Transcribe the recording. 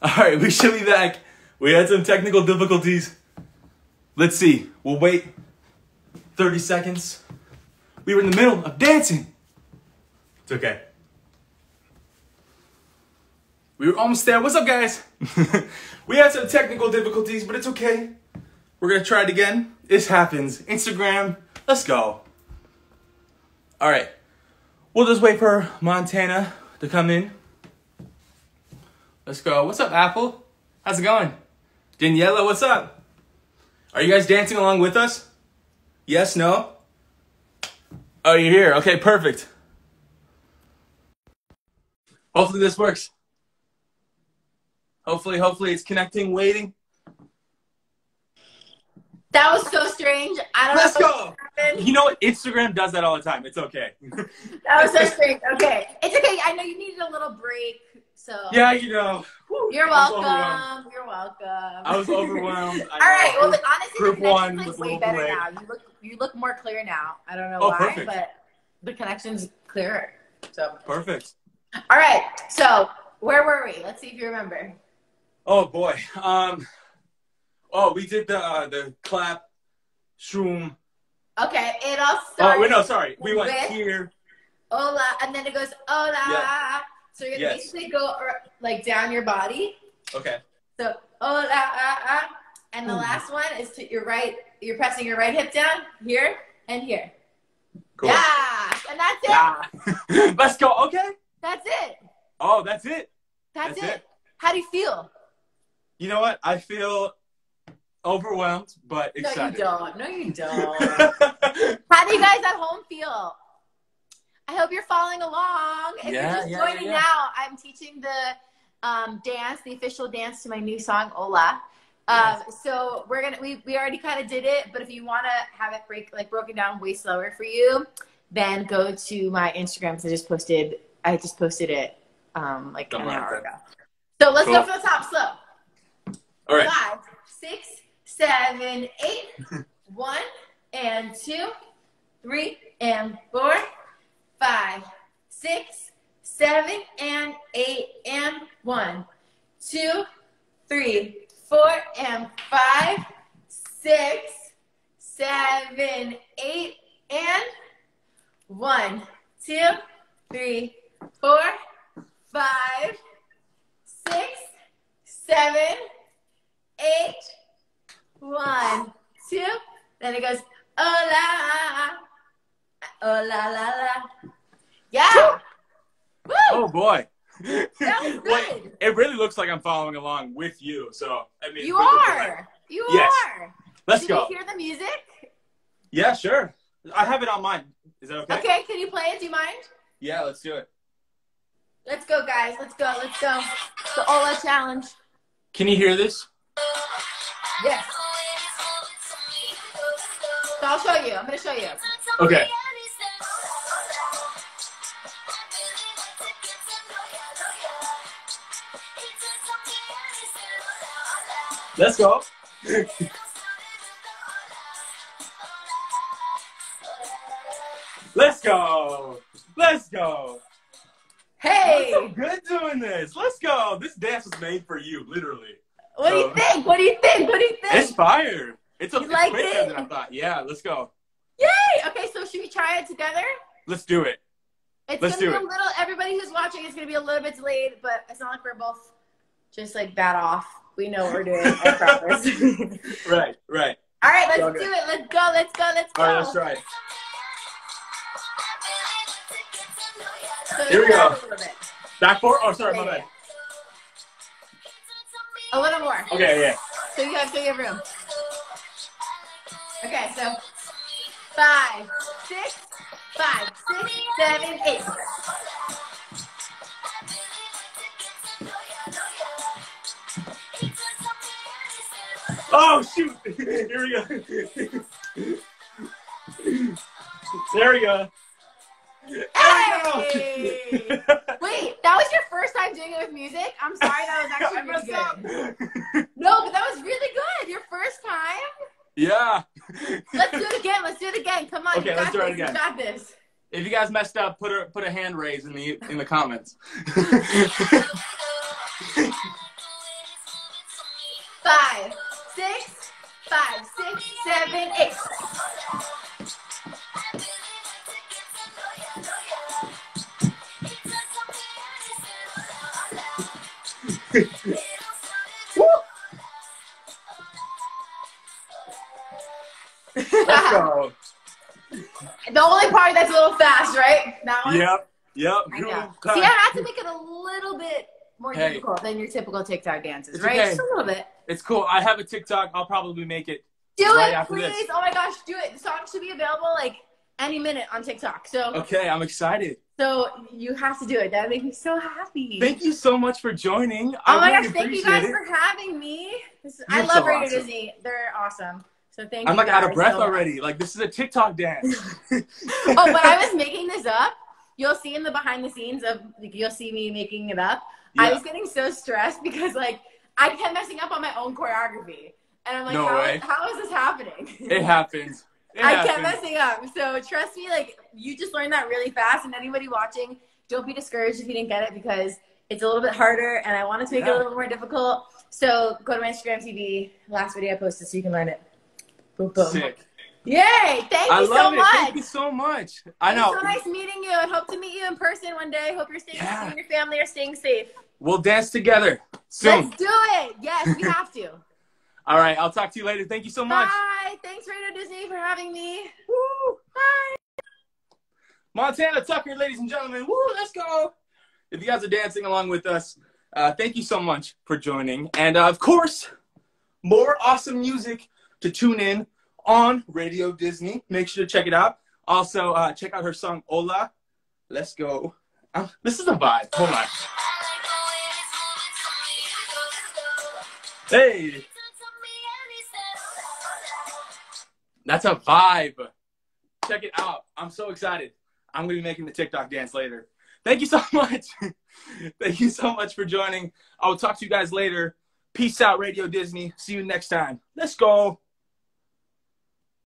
All right, we should be back. We had some technical difficulties. Let's see. We'll wait 30 seconds. We were in the middle of dancing. It's okay. We were almost there. What's up, guys? we had some technical difficulties, but it's okay. We're gonna try it again. This happens. Instagram, let's go. All right. We'll just wait for Montana to come in. Let's go. What's up, Apple? How's it going? Daniela, what's up? Are you guys dancing along with us? Yes, no? Oh, you're here. Okay, perfect. Hopefully this works. Hopefully, hopefully it's connecting, waiting. That was so strange. I don't Let's know. go. You know what? Instagram does that all the time. It's okay. That was so strange. Okay. I know you needed a little break, so yeah, you know. Whew, you're I was overwhelmed. welcome. You're welcome. I was overwhelmed. I All right. Well, look, honestly, Group the connection's one like way better now. You look, you look more clear now. I don't know Oh, why, perfect. but the connection's clearer. So, Perfect. all right. So, where were we? Let's see if you remember. Oh boy. Um. Oh, we did the uh, the clap, shroom. Okay, it all started. Oh wait, no, sorry. We went here. Hola, and then it goes hola. Yeah. So you're gonna Yes. basically go like down your body. Okay. So hola, ah, ah. and the Ooh. last one is to your right. You're pressing your right hip down here and here. Cool. Yeah, and that's it. Yeah. Let's go. Okay. That's it. Oh, that's it. That's, That's it. it. How do you feel? You know what? I feel overwhelmed but excited. No, you don't. No, you don't. How do you guys at home feel? I hope you're following along. If Yeah, you're just yeah, joining yeah, now, I'm teaching the um, dance, the official dance to my new song, Hola. Um, so we're gonna we, we already kind of did it, but if you want to have it break like broken down way slower for you, then go to my Instagram because I just posted I just posted it um, like an Something like hour that. ago. So let's go Cool. from the top slow. All right. Five, six, seven, eight. One and two, three and four, five, six, seven and eight and one, two, three, four and five, six, seven, eight and one, two, three, four, five, six, seven, eight, one, two. Then it goes, oh la, oh la la la. Yeah. Woo! Oh boy. That was Wait, good. it really looks like I'm following along with you. So I mean, You we're- we're- are. You Yes. are. Let's Did go. you hear the music? Yeah, sure. I have it on mine. Is that okay? Okay, can you play it? Do you mind? Yeah, let's do it. Let's go, guys. Let's go. Let's go. The Hola challenge. Can you hear this? Yes. So I'll show you. I'm gonna show you. Okay. Let's go. Let's go. Let's go. Hey, I'm so good doing this. Let's go. This dance was made for you, literally. what do you think? What do you think? What do you think? It's fire. It's, a, You it's like quicker it? than I thought. Yeah, let's go. Yay! Okay, so should we try it together? Let's do it. It's Let's gonna do be it. a little. Everybody who's watching is gonna be a little bit delayed, but it's not like we're both just like bad off. We know what we're doing. I promise. Right, right. All right, let's Okay. do it. Let's go. Let's go. Let's go. All right, let's try it. So Here we go. A little bit. Back four? Oh, sorry, my bad. A little more. Okay, yeah. So you have you have room. Okay, so five, six, five, six, seven, eight. Oh, shoot. Here we go. There we go. Hey! There we go. Wait, that was your first time doing it with music? I'm sorry, that was actually messed really up. good. No, but that was really good. Your first time. Yeah. Let's do it again. Let's do it again. Come on, Okay, you let's do it this. again. You got this. If you guys messed up, put a put a hand raise in the in the comments. five, six, seven, eight. The only part that's a little fast, right? That one? Yep. Yep. I know. See, I had to make it a little bit more Hey. difficult than your typical TikTok dances, It's right? okay. Just a little bit. It's cool. I have a TikTok. I'll probably make it. Do Right it, please. this. Oh my gosh, do it. The song should be available like any minute on TikTok. So, Okay, I'm excited. so you have to do it. That makes me so happy. Thank you so much for joining. Oh I my really gosh, thank you guys it. for having me. Is, I love so Radio awesome. Disney. They're awesome. So thank you. I'm you. like out of breath so much. already. Like this is a TikTok dance. oh, but I was making this up, you'll see in the behind the scenes of like, you'll see me making it up. I was getting so stressed because like I kept messing up on my own choreography, and I'm like, No how, way. how is this happening? It happens. It I kept messing up. So trust me, like you just learned that really fast. And anybody watching, don't be discouraged if you didn't get it because it's a little bit harder, and I wanted to make it a little more difficult. So go to my Instagram TV. Last video I posted, so you can learn it. Boom, boom. Sick. Yay! Thank I you so it. much. Thank you so much. I know. It's so nice meeting you and hope to meet you in person one day. Hope you're staying Yeah. and your family are staying safe. We'll dance together soon. Let's do it. Yes, we have to. All right. I'll talk to you later. Thank you so much. Bye. Thanks, Radio Disney, for having me. Woo. Bye. Montana Tucker, ladies and gentlemen. Woo, let's go. If you guys are dancing along with us, uh, thank you so much for joining. And uh, of course, more awesome music to tune in on Radio Disney. Make sure to check it out. Also, uh, check out her song Hola. Let's go. Uh, this is a vibe. Hold on. Hey, that's a vibe. Check it out. I'm so excited. I'm going to be making the TikTok dance later. Thank you so much. Thank you so much for joining. I will talk to you guys later. Peace out, Radio Disney. See you next time. Let's go.